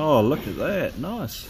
Oh, look at that. Nice.